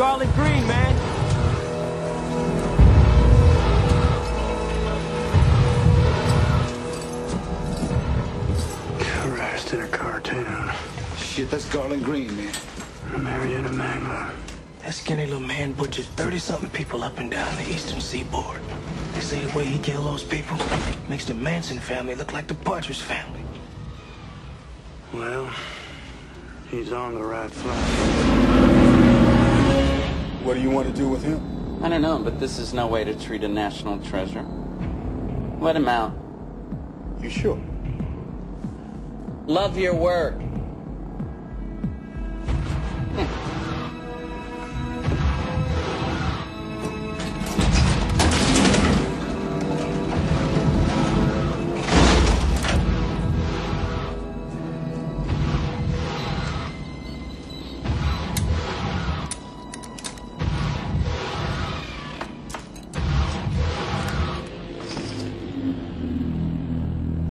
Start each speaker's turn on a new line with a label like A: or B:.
A: Garland Greene, man.
B: Arrested in a cartoon.
C: Shit, that's Garland Greene, man.
B: Marietta Mangler.
A: That skinny little man butchered 30-something people up and down the eastern seaboard. They say the way he killed those people makes the Manson family look like the Partridge family.
B: Well, he's on the right flight.
C: What you want to do with him?
D: I don't know, but this is no way to treat a national treasure. Let him out.
C: You sure?
D: Love your work.